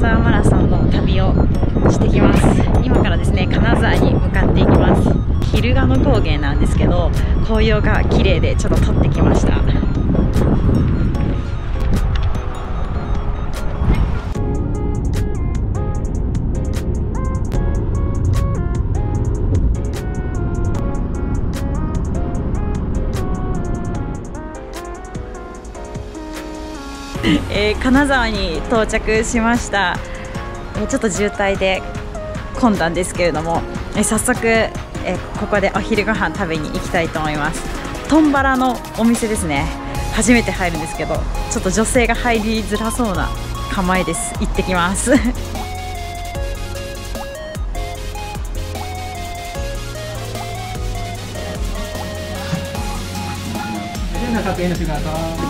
沢マラソンの旅をしてきます。今からですね金沢に向かっていきます。昼賀の高原なんですけど紅葉が綺麗でちょっと撮ってきました。えー金沢に到着しました、えーちょっと渋滞で混んだんですけれども、えー早速、えーここでお昼ご飯食べに行きたいと思います。トンバラのお店ですね。初めて入るんですけどちょっと女性が入りづらそうな構えです。行ってきます。な100円のして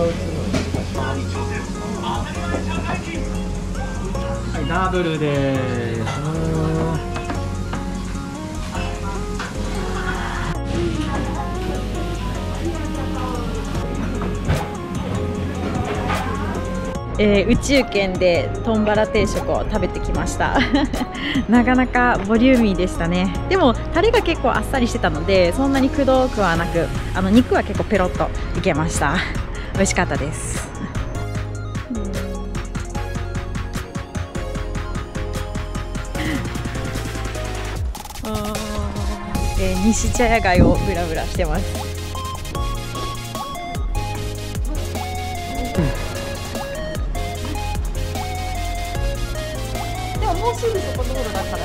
はい、ダブルです。えー宇宙圏でトンバラ定食を食べてきました。なかなかボリューミーでしたね。でもタレが結構あっさりしてたのでそんなにくどくはなくあの肉は結構ペロッといけました。美味しかったです。えー西茶屋街をブラブラしてます。でももうすぐそこ道路だから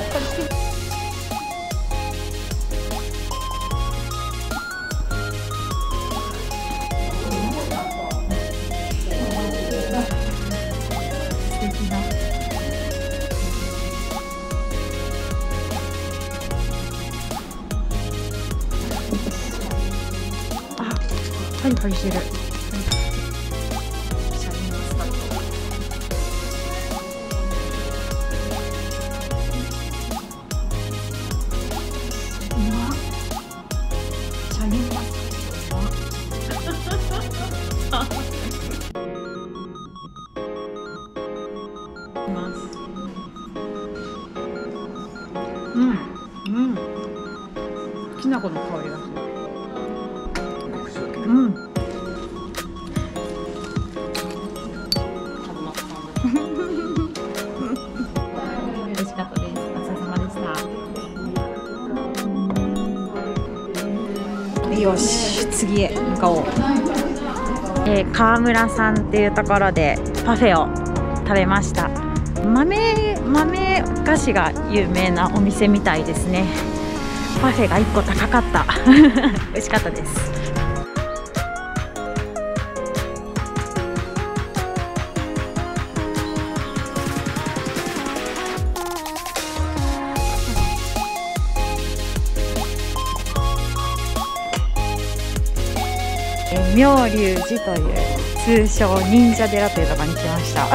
パリパよし、次へ向かおう。えー川村さんっていうところでパフェを食べました。豆豆菓子が有名なお店みたいですね。パフェが1個高かった。美味しかったです。妙龍寺という通称忍者寺というところに来ました。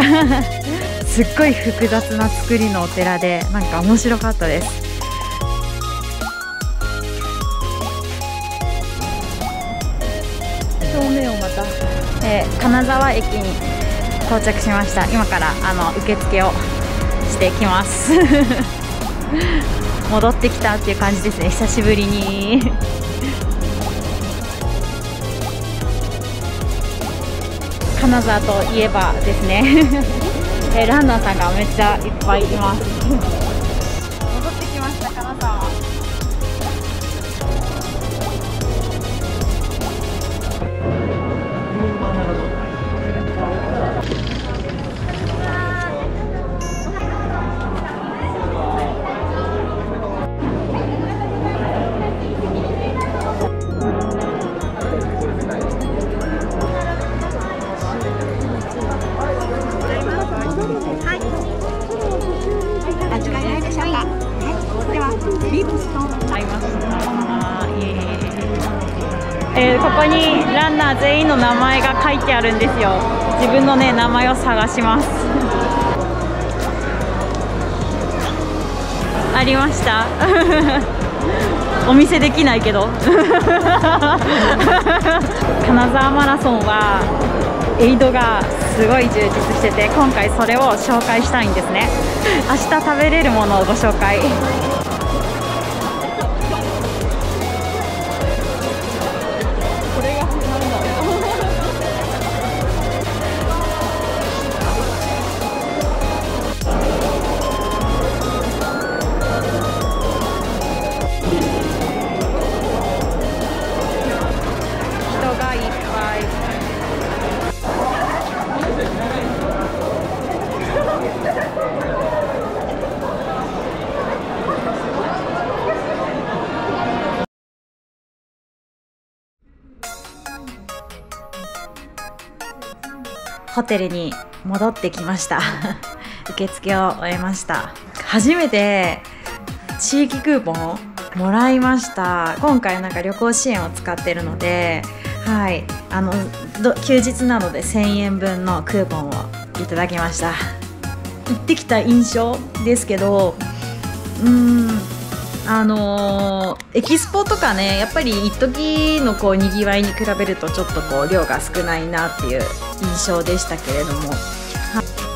すっごい複雑な作りのお寺でなんか面白かったです。正面をまた、えー金沢駅に到着しました。今からあの受付をしてきます。戻ってきたっていう感じですね。久しぶりに金沢といえばですね。えーランナーさんがめっちゃいっぱいいます。えーここにランナー全員の名前が書いてあるんですよ。自分のね名前を探します。ありました？お見せできないけど。金沢マラソンはエイドがすごい充実してて今回それを紹介したいんですね。明日食べれるものをご紹介。ホテルに戻ってきました。受付を終えました。初めて地域クーポンをもらいました。今回なんか旅行支援を使ってるのではい。あの休日なので1000円分のクーポンをいただきました。行ってきた印象ですけどうーん。あのーエキスポとかねやっぱり一時のこうにぎわいに比べるとちょっとこう量が少ないなっていう印象でしたけれども。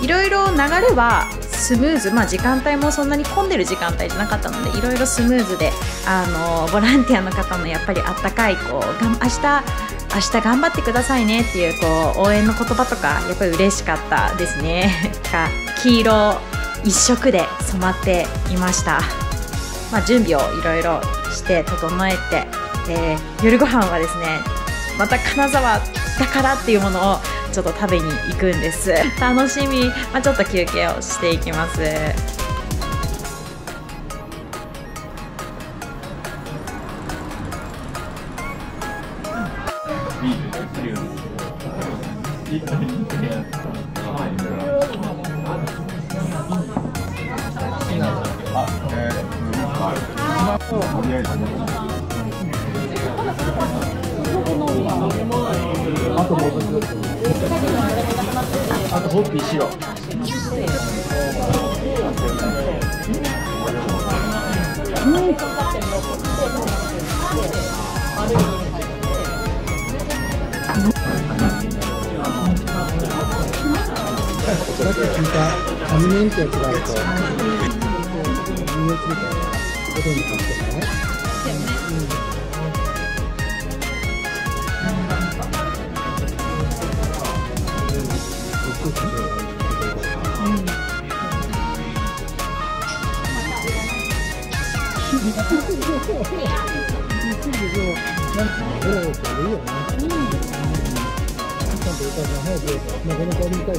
い。ろいろ流れはスムーズ、まあ、時間帯もそんなに混んでる時間帯じゃなかったのでいろいろスムーズであのボランティアの方のやっぱりあったかいこうがん明日明日頑張ってくださいねっていうこう応援の言葉とかやっぱり嬉しかったですね。が黄色一色で染まっていました。まあ、準備をいろいろして整えて、えー夜ご飯はですねまた金沢だからっていうものをちょっと食べに行くんです。楽しみ、まあ、ちょっと休憩をしていきます。あともう一つあとホッピー白さっき聞いた紙面ってやつがあると入浴みたことに関してねこれいいよね。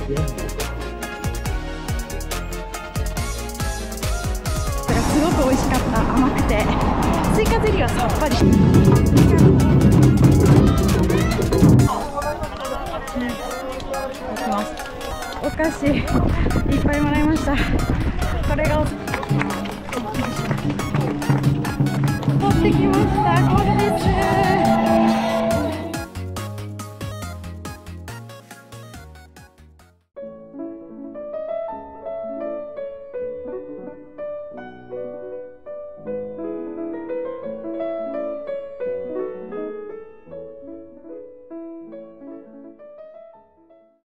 ちゃん。ごく美味しかった甘くて。スイカゼリーはさっぱり。お菓子いっぱいもらいました。これがお取ってきました。これ